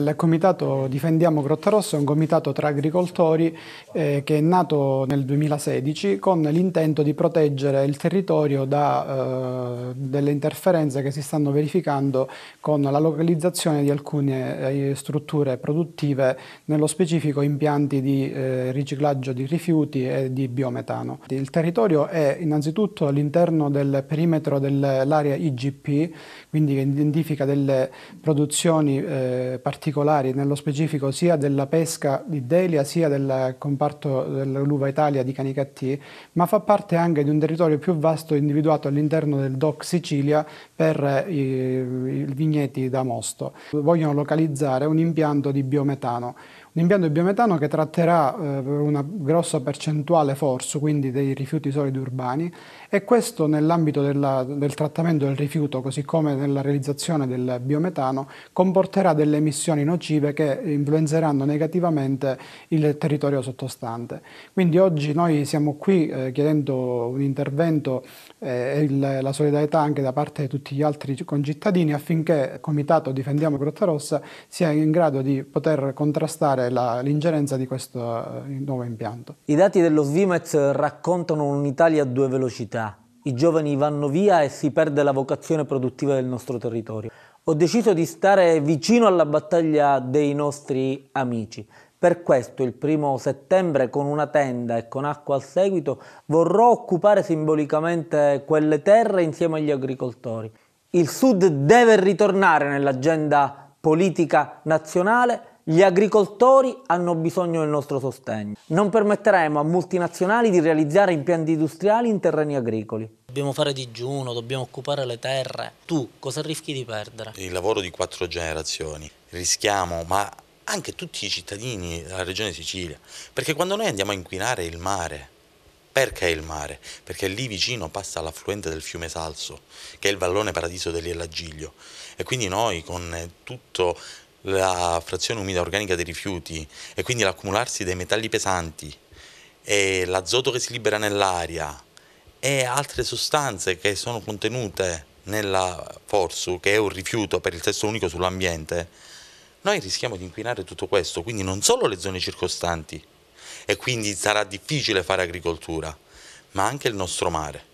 Il comitato Difendiamo Grottarossa è un comitato tra agricoltori eh, che è nato nel 2016 con l'intento di proteggere il territorio da eh, delle interferenze che si stanno verificando con la localizzazione di alcune eh, strutture produttive, nello specifico impianti di eh, riciclaggio di rifiuti e di biometano. Il territorio è innanzitutto all'interno del perimetro dell'area IGP, quindi che identifica delle produzioni eh, particolari particolari, nello specifico sia della pesca di Delia sia del comparto dell'Uva Italia di Canicattì, ma fa parte anche di un territorio più vasto individuato all'interno del DOC Sicilia per i, i vigneti da mosto. Vogliono localizzare un impianto di biometano un impianto di biometano che tratterà eh, una grossa percentuale FORSU, quindi dei rifiuti solidi urbani, e questo nell'ambito del trattamento del rifiuto, così come nella realizzazione del biometano, comporterà delle emissioni nocive che influenzeranno negativamente il territorio sottostante. Quindi oggi noi siamo qui eh, chiedendo un intervento eh, e il, la solidarietà anche da parte di tutti gli altri concittadini affinché il Comitato Difendiamo Grotta Rossa sia in grado di poter contrastare evitare l'ingerenza di questo eh, nuovo impianto. I dati dello Svimez raccontano un'Italia a due velocità. I giovani vanno via e si perde la vocazione produttiva del nostro territorio. Ho deciso di stare vicino alla battaglia dei nostri amici. Per questo il primo settembre con una tenda e con acqua al seguito vorrò occupare simbolicamente quelle terre insieme agli agricoltori. Il Sud deve ritornare nell'agenda politica nazionale gli agricoltori hanno bisogno del nostro sostegno. Non permetteremo a multinazionali di realizzare impianti industriali in terreni agricoli. Dobbiamo fare digiuno, dobbiamo occupare le terre. Tu cosa rischi di perdere? Il lavoro di quattro generazioni. Rischiamo, ma anche tutti i cittadini della regione Sicilia. Perché quando noi andiamo a inquinare il mare, perché il mare? Perché lì vicino passa l'affluente del fiume Salso, che è il vallone paradiso dell'Elagiglio. E quindi noi con tutto la frazione umida organica dei rifiuti e quindi l'accumularsi dei metalli pesanti e l'azoto che si libera nell'aria e altre sostanze che sono contenute nella Forsu, che è un rifiuto per il testo unico sull'ambiente, noi rischiamo di inquinare tutto questo, quindi non solo le zone circostanti e quindi sarà difficile fare agricoltura, ma anche il nostro mare.